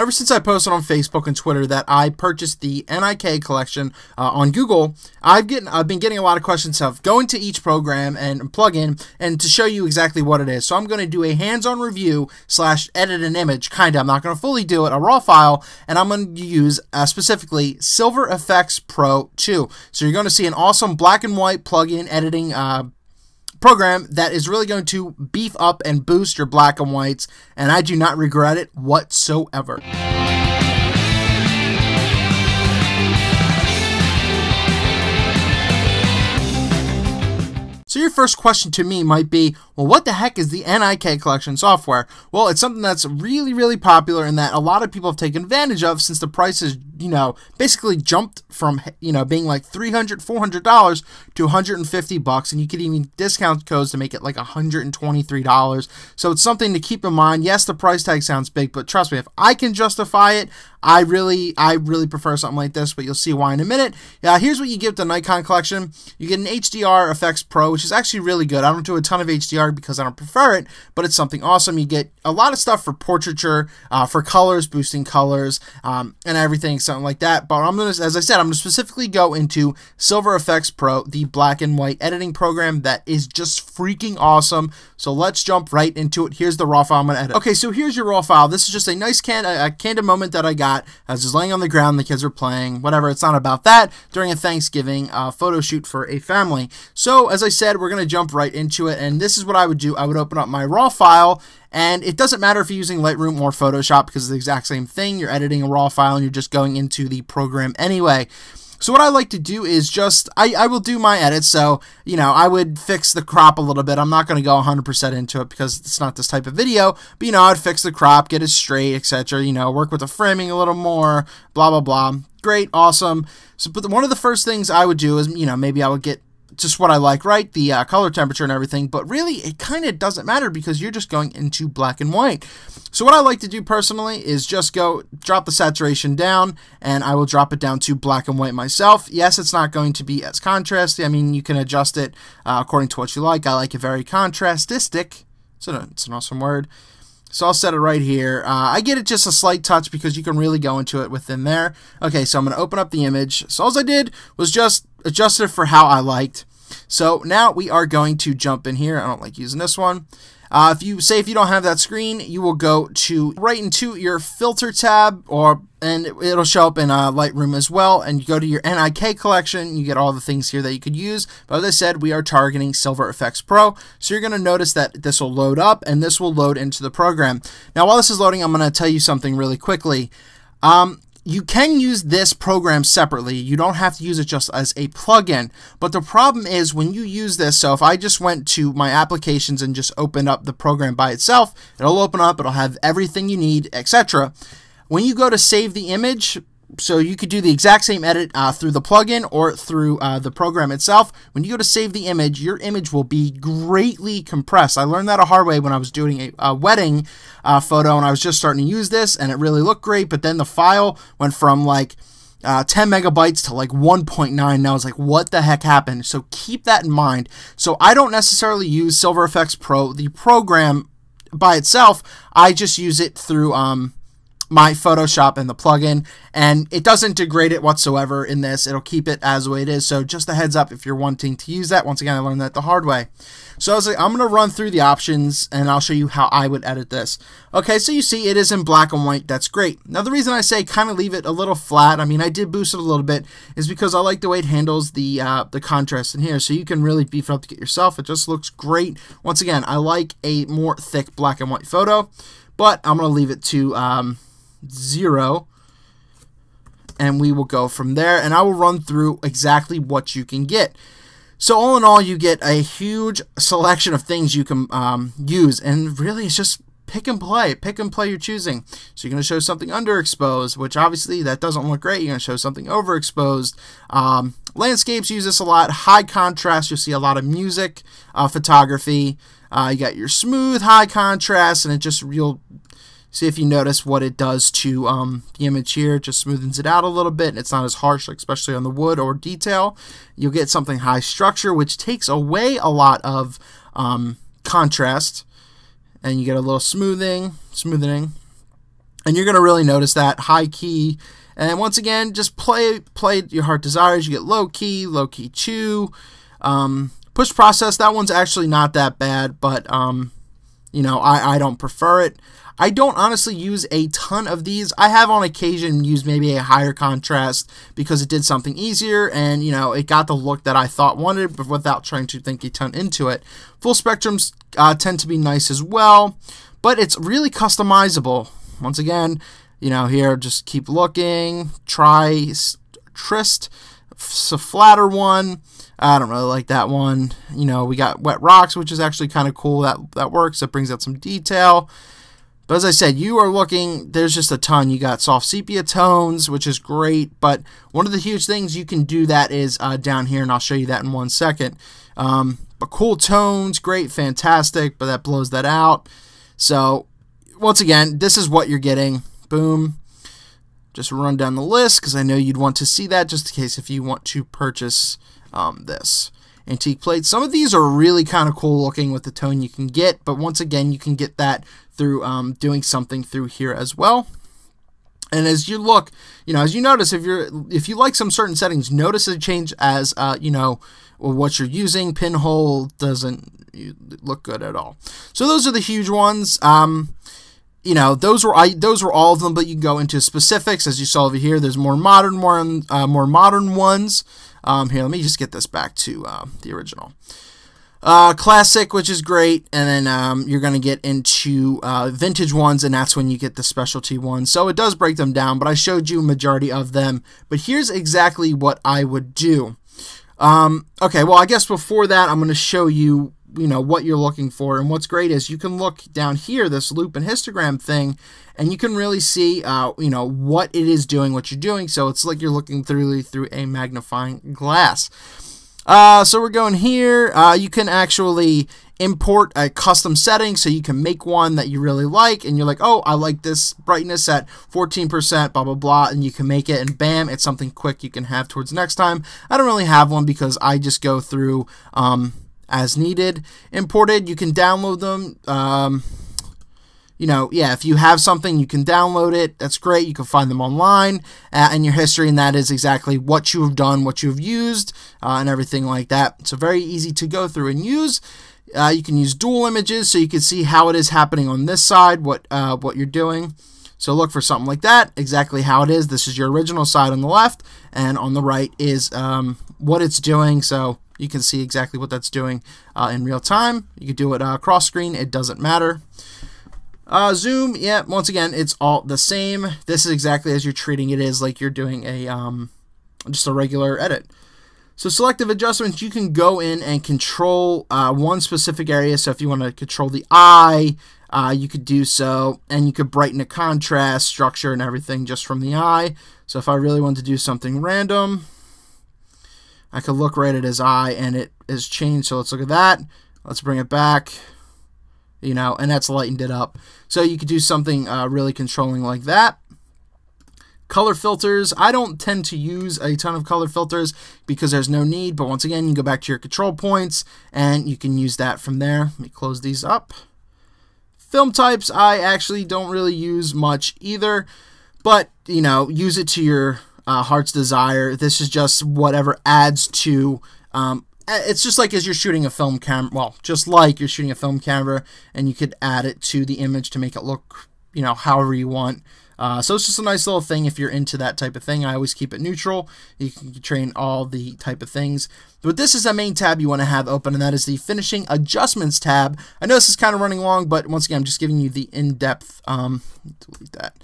Ever since I posted on Facebook and Twitter that I purchased the NIK collection uh, on Google, I've getting I've been getting a lot of questions of going to each program and plug in and to show you exactly what it is. So I'm going to do a hands-on review slash edit an image, kind of. I'm not going to fully do it, a raw file, and I'm going to use uh, specifically Silver Efex Pro 2. So you're going to see an awesome black and white plug-in editing. Uh, program that is really going to beef up and boost your black and whites, and I do not regret it whatsoever. So your first question to me might be, well, what the heck is the NIK collection software? Well, it's something that's really, really popular and that a lot of people have taken advantage of since the price has, you know, basically jumped from, you know, being like $300, $400 to 150 bucks, and you could even discount codes to make it like $123. So it's something to keep in mind. Yes, the price tag sounds big, but trust me, if I can justify it, I really, I really prefer something like this, but you'll see why in a minute. Yeah, here's what you get with the Nikon collection. You get an HDR Efex Pro, which is actually really good. I don't do a ton of HDR because I don't prefer it, but it's something awesome. You get a lot of stuff for portraiture, uh, for colors, boosting colors, um, and everything, something like that. But I'm gonna, as I said, I'm gonna specifically go into Silver Efex Pro, the black and white editing program that is just freaking awesome. So let's jump right into it. Here's the raw file I'm gonna edit. Okay, so here's your raw file. This is just a nice can a candid moment that I got. I was just laying on the ground, the kids were playing, whatever. It's not about that. During a Thanksgiving uh, photo shoot for a family. So as I said, we're gonna jump right into it, and this is what I would do. I would open up my raw file and it doesn't matter if you're using Lightroom or Photoshop because it's the exact same thing. You're editing a raw file and you're just going into the program anyway. So what I like to do is just, I, I will do my edits. So, you know, I would fix the crop a little bit. I'm not going to go 100% into it because it's not this type of video. But, you know, I'd fix the crop, get it straight, etc. You know, work with the framing a little more, blah, blah, blah. Great, awesome. So, but one of the first things I would do is, you know, maybe I would get just what I like, right? The uh, color temperature and everything. But really, it kind of doesn't matter because you're just going into black and white. So what I like to do personally is just go drop the saturation down and I will drop it down to black and white myself. Yes, it's not going to be as contrasty. I mean, you can adjust it uh, according to what you like. I like it very contrastistic. It's an, it's an awesome word. So I'll set it right here. Uh, I get it just a slight touch because you can really go into it within there. Okay, so I'm going to open up the image. So all I did was just adjust it for how I liked. So now we are going to jump in here. I don't like using this one. Uh, if you say if you don't have that screen, you will go to right into your filter tab, or and it'll show up in uh, Lightroom as well. And you go to your NIK collection, you get all the things here that you could use. But as I said, we are targeting Silver Efex Pro, so you're going to notice that this will load up, and this will load into the program. Now, while this is loading, I'm going to tell you something really quickly. Um, you can use this program separately. You don't have to use it just as a plugin. But the problem is when you use this, so if I just went to my applications and just opened up the program by itself, it'll open up, it'll have everything you need, etc. When you go to save the image, so you could do the exact same edit uh, through the plugin or through uh, the program itself. When you go to save the image, your image will be greatly compressed. I learned that a hard way when I was doing a, a wedding uh, photo and I was just starting to use this and it really looked great, but then the file went from like uh, 10 megabytes to like 1.9. Now I was like, what the heck happened? So keep that in mind. So I don't necessarily use Silver Efex Pro, the program by itself. I just use it through um, my Photoshop and the plugin, and it doesn't degrade it whatsoever in this. It'll keep it as the way it is. So just a heads up if you're wanting to use that. Once again, I learned that the hard way. So I was like, I'm going to run through the options and I'll show you how I would edit this. Okay, so you see it is in black and white. That's great. Now the reason I say kind of leave it a little flat, I mean I did boost it a little bit, is because I like the way it handles the uh, the contrast in here. So you can really beef it up to get yourself. It just looks great. Once again, I like a more thick black and white photo, but I'm going to leave it to... Um, 0 and we will go from there and I will run through exactly what you can get. So all in all, you get a huge selection of things you can um, use, and really it's just pick and play, pick and play you're choosing. So you're going to show something underexposed, which obviously that doesn't look great. You're going to show something overexposed. Um, landscapes use this a lot. High contrast, you'll see a lot of music, uh, photography. Uh, you got your smooth, high contrast, and it just you'll See if you notice what it does to um, the image here. It just smoothens it out a little bit. and It's not as harsh, especially on the wood or detail. You'll get something high structure, which takes away a lot of um, contrast. And you get a little smoothing, smoothing. And you're going to really notice that high key. And once again, just play play your heart desires. You get low key, low key chew. Um, push process, that one's actually not that bad, but um, you know, I, I don't prefer it. I don't honestly use a ton of these. I have on occasion used maybe a higher contrast because it did something easier and, you know, it got the look that I thought wanted, but without trying to think a ton into it. Full spectrums uh, tend to be nice as well, but it's really customizable. Once again, you know, here, just keep looking, try Trist, it's a flatter one. I don't really like that one. You know, we got Wet Rocks, which is actually kind of cool. That that works. That brings out some detail. But as I said, you are looking, there's just a ton. You got soft sepia tones, which is great. But one of the huge things you can do that is uh, down here, and I'll show you that in one second. Um, but cool tones, great, fantastic, but that blows that out. So, once again, this is what you're getting. Boom. Just run down the list because I know you'd want to see that just in case if you want to purchase um, this antique plate. Some of these are really kind of cool looking with the tone you can get, but once again, you can get that through um, doing something through here as well. And as you look, you know, as you notice, if you're if you like some certain settings, notice a change as uh, you know what you're using. Pinhole doesn't look good at all. So those are the huge ones. Um, you know, those were I those were all of them, but you can go into specifics as you saw over here. There's more modern one, uh, more modern ones. Um, here, let me just get this back to uh, the original. Uh, classic, which is great, and then um, you're going to get into uh, vintage ones, and that's when you get the specialty ones. So it does break them down, but I showed you majority of them. But here's exactly what I would do. Um, okay, well, I guess before that, I'm going to show you, you know, what you're looking for. And what's great is you can look down here, this loupe and histogram thing, and you can really see, uh, you know, what it is doing, what you're doing. So it's like you're looking through through a magnifying glass. Uh, so we're going here. Uh, you can actually import a custom setting so you can make one that you really like and you're like oh i like this brightness at 14% blah blah blah and you can make it and bam it's something quick you can have towards next time i don't really have one because i just go through um, as needed imported you can download them um, you know, yeah, if you have something, you can download it. That's great. You can find them online uh, and your history, and that is exactly what you have done, what you have used, uh, and everything like that. So very easy to go through and use. Uh, you can use dual images so you can see how it is happening on this side, what uh, what you're doing. So look for something like that, exactly how it is. This is your original side on the left, and on the right is um, what it's doing. So you can see exactly what that's doing uh, in real time. You can do it uh, cross screen, it doesn't matter. Uh, zoom, yeah, once again, it's all the same. This is exactly as you're treating it is like you're doing a um, just a regular edit. So selective adjustments, you can go in and control uh, one specific area. So if you want to control the eye, uh, you could do so, and you could brighten the contrast, structure, and everything just from the eye. So if I really want to do something random, I could look right at his eye, and it has changed. So let's look at that. Let's bring it back you know, and that's lightened it up. So you could do something uh, really controlling like that. Color filters, I don't tend to use a ton of color filters because there's no need, but once again, you go back to your control points and you can use that from there. Let me close these up. Film types, I actually don't really use much either, but, you know, use it to your uh, heart's desire. This is just whatever adds to um, it's just like as you're shooting a film camera, well, just like you're shooting a film camera, and you could add it to the image to make it look, you know, however you want. Uh, so it's just a nice little thing if you're into that type of thing. I always keep it neutral. You can train all the type of things. But this is a main tab you want to have open, and that is the Finishing Adjustments tab. I know this is kind of running long, but once again, I'm just giving you the in-depth, um, delete that.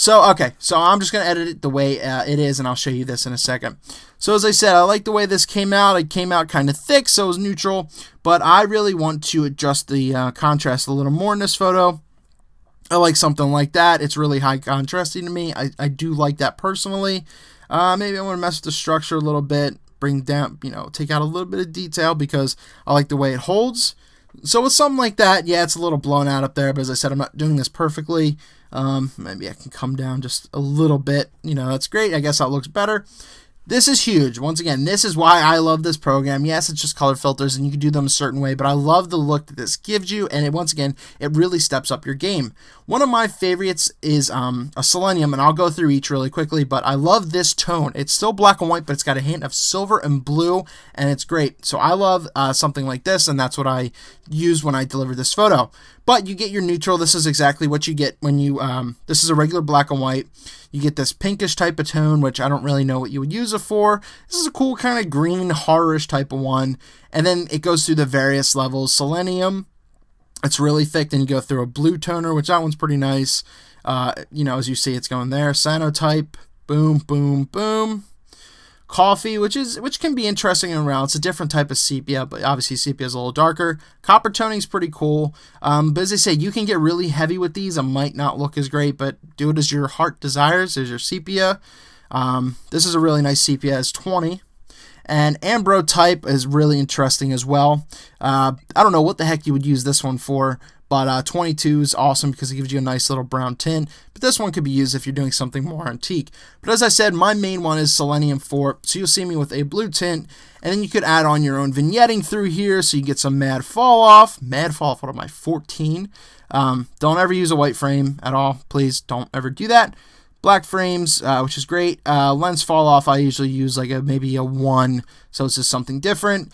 So, okay, so I'm just going to edit it the way uh, it is, and I'll show you this in a second. So, as I said, I like the way this came out. It came out kind of thick, so it was neutral, but I really want to adjust the uh, contrast a little more in this photo. I like something like that. It's really high contrasting to me. I, I do like that personally. Uh, maybe I want to mess with the structure a little bit, bring down, you know, take out a little bit of detail because I like the way it holds. So with something like that, yeah, it's a little blown out up there, but as I said, I'm not doing this perfectly. Um, maybe I can come down just a little bit. You know, that's great. I guess that looks better. This is huge. Once again, this is why I love this program. Yes, it's just color filters and you can do them a certain way, but I love the look that this gives you. And it, once again, it really steps up your game. One of my favorites is um, a Selenium, and I'll go through each really quickly, but I love this tone. It's still black and white, but it's got a hint of silver and blue, and it's great. So I love uh, something like this, and that's what I use when I deliver this photo. But you get your neutral. This is exactly what you get when you, um, this is a regular black and white. You get this pinkish type of tone, which I don't really know what you would use it for. This is a cool kind of green, horrorish type of one. And then it goes through the various levels. Selenium, it's really thick. Then you go through a blue toner, which that one's pretty nice. Uh, you know, as you see, it's going there. Cyanotype, boom, boom, boom. Coffee, which is which can be interesting and around. It's a different type of sepia, but obviously sepia is a little darker. Copper toning is pretty cool. Um, but as I say, you can get really heavy with these. It might not look as great, but do it as your heart desires. As your sepia. Um, this is a really nice sepia. It's 20. And Ambrotype is really interesting as well. Uh, I don't know what the heck you would use this one for, but uh, 22 is awesome because it gives you a nice little brown tint. But this one could be used if you're doing something more antique. But as I said, my main one is Selenium 4. So you'll see me with a blue tint. And then you could add on your own vignetting through here so you get some mad fall off. Mad fall off, what am I, 14? Um, don't ever use a white frame at all. Please don't ever do that black frames, uh, which is great. Uh, lens fall off, I usually use like a maybe a one, so it's just something different.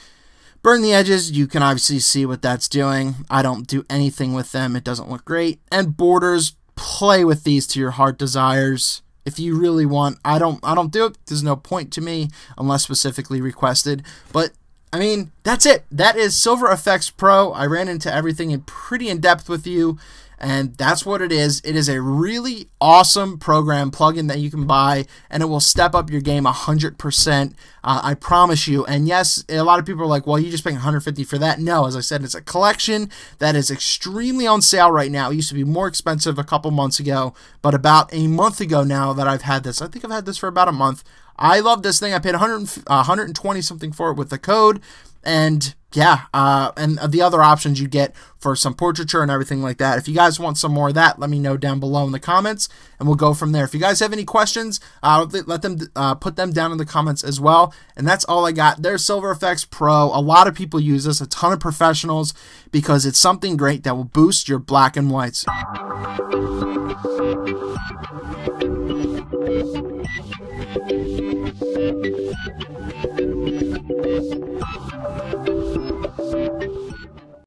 Burn the edges, you can obviously see what that's doing. I don't do anything with them, it doesn't look great. And borders, play with these to your heart desires. If you really want, I don't I don't do it. There's no point to me unless specifically requested. But I mean, that's it. That is Silver Efex Pro. I ran into everything in pretty in depth with you. And that's what it is. It is a really awesome program plugin that you can buy, and it will step up your game 100%. Uh, I promise you. And yes, a lot of people are like, well, you just paying 150 for that. No, as I said, it's a collection that is extremely on sale right now. It used to be more expensive a couple months ago, but about a month ago now that I've had this, I think I've had this for about a month. I love this thing. I paid 100, uh, 120 something for it with the code and yeah, uh, and the other options you get for some portraiture and everything like that. If you guys want some more of that, let me know down below in the comments, and we'll go from there. If you guys have any questions, uh, let them uh, put them down in the comments as well. And that's all I got. There's Silver Efex Pro. A lot of people use this, a ton of professionals, because it's something great that will boost your black and whites.